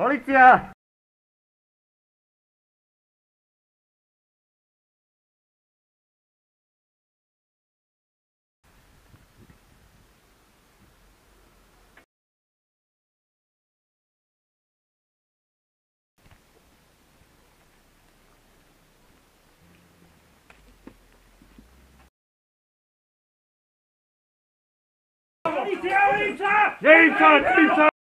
Policja! Policja ulica! Dzielnica, ulica!